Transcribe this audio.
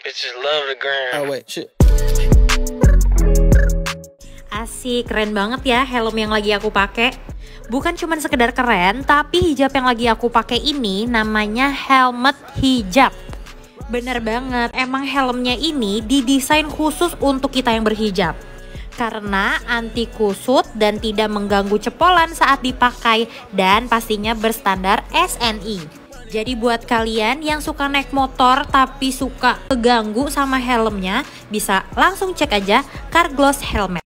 Bitches love the gram. Oh wait, shit. Asik, keren banget ya helm yang lagi aku pakai. Bukan cuma sekedar keren, tapi hijab yang lagi aku pakai ini namanya helmet hijab. Bener banget, emang helmnya ini didesain khusus untuk kita yang berhijab. Karena anti kusut dan tidak mengganggu cepolan saat dipakai dan pastinya berstandar SNI. Jadi buat kalian yang suka naik motor tapi suka keganggu sama helmnya, bisa langsung cek aja Carglass Helmet.